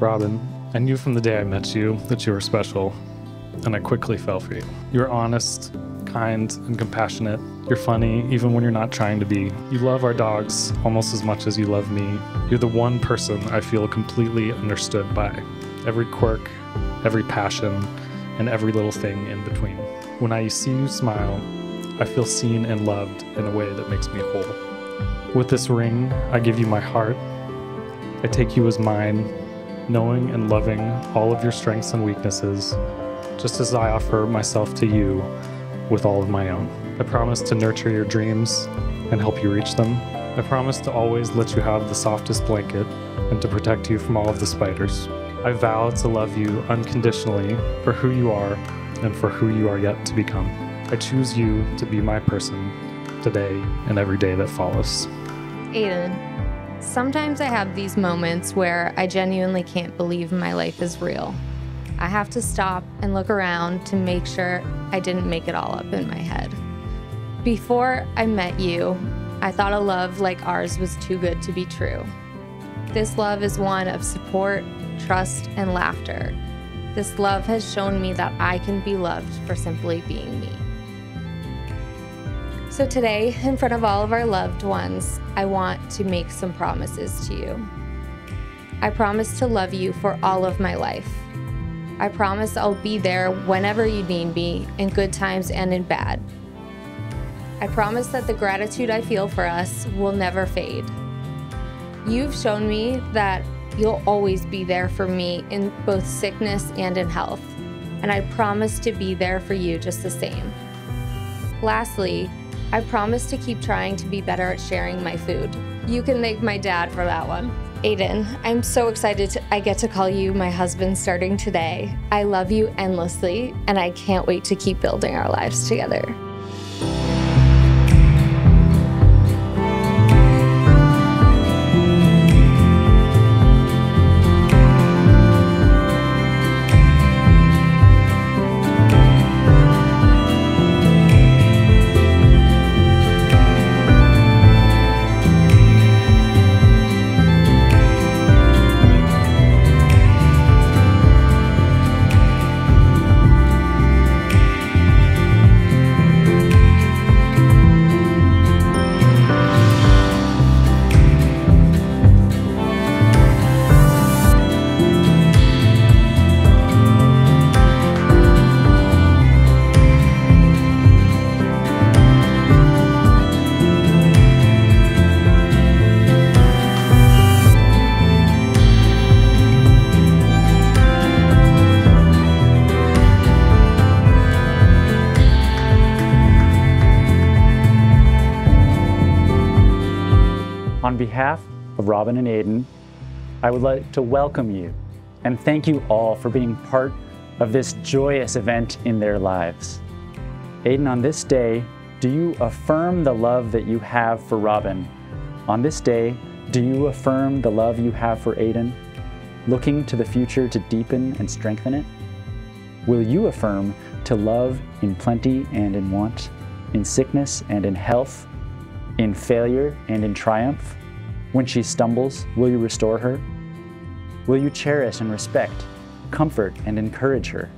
Robin, I knew from the day I met you that you were special, and I quickly fell for you. You're honest, kind, and compassionate. You're funny, even when you're not trying to be. You love our dogs almost as much as you love me. You're the one person I feel completely understood by. Every quirk, every passion, and every little thing in between. When I see you smile, I feel seen and loved in a way that makes me whole. With this ring, I give you my heart. I take you as mine knowing and loving all of your strengths and weaknesses, just as I offer myself to you with all of my own. I promise to nurture your dreams and help you reach them. I promise to always let you have the softest blanket and to protect you from all of the spiders. I vow to love you unconditionally for who you are and for who you are yet to become. I choose you to be my person today and every day that follows. Aiden, Sometimes I have these moments where I genuinely can't believe my life is real. I have to stop and look around to make sure I didn't make it all up in my head. Before I met you, I thought a love like ours was too good to be true. This love is one of support, trust, and laughter. This love has shown me that I can be loved for simply being me. So, today, in front of all of our loved ones, I want to make some promises to you. I promise to love you for all of my life. I promise I'll be there whenever you need me, in good times and in bad. I promise that the gratitude I feel for us will never fade. You've shown me that you'll always be there for me in both sickness and in health, and I promise to be there for you just the same. Lastly, I promise to keep trying to be better at sharing my food. You can thank my dad for that one. Aiden, I'm so excited to, I get to call you my husband starting today. I love you endlessly, and I can't wait to keep building our lives together. On behalf of Robin and Aiden, I would like to welcome you and thank you all for being part of this joyous event in their lives. Aiden, on this day, do you affirm the love that you have for Robin? On this day, do you affirm the love you have for Aiden, looking to the future to deepen and strengthen it? Will you affirm to love in plenty and in want, in sickness and in health, in failure and in triumph? When she stumbles, will you restore her? Will you cherish and respect, comfort and encourage her?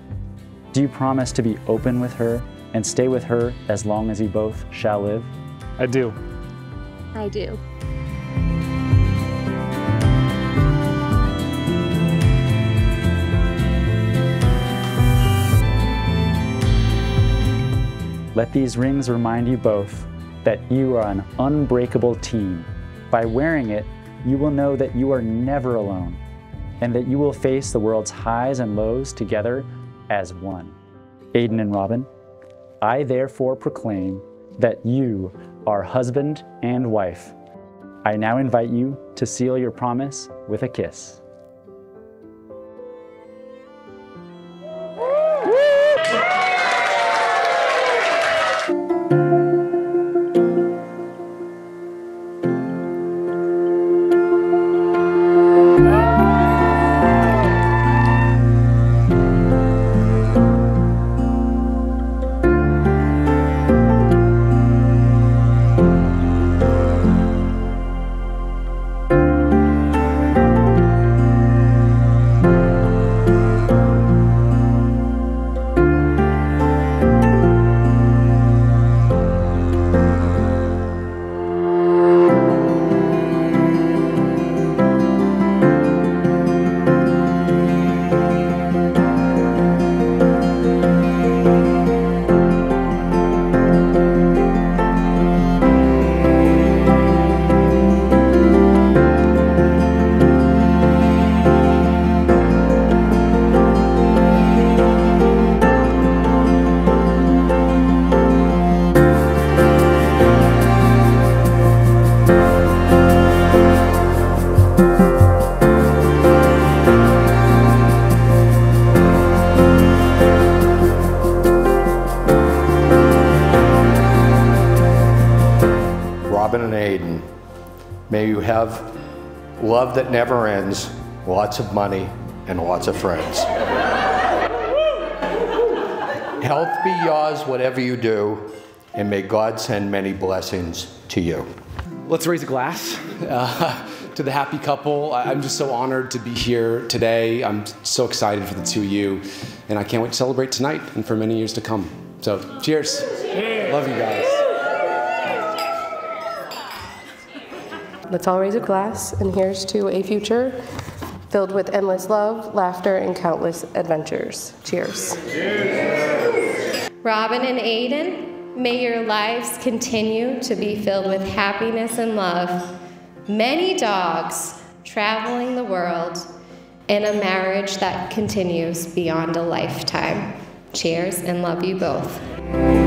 Do you promise to be open with her and stay with her as long as you both shall live? I do. I do. Let these rings remind you both that you are an unbreakable team by wearing it, you will know that you are never alone and that you will face the world's highs and lows together as one. Aiden and Robin, I therefore proclaim that you are husband and wife. I now invite you to seal your promise with a kiss. May you have love that never ends, lots of money, and lots of friends. Health be yours, whatever you do, and may God send many blessings to you. Let's raise a glass uh, to the happy couple. I- I'm just so honored to be here today. I'm so excited for the two of you, and I can't wait to celebrate tonight and for many years to come. So, cheers. Love you guys. Let's all raise a glass, and here's to a future filled with endless love, laughter, and countless adventures. Cheers. Robin and Aiden, may your lives continue to be filled with happiness and love. Many dogs traveling the world, in a marriage that continues beyond a lifetime. Cheers and love you both.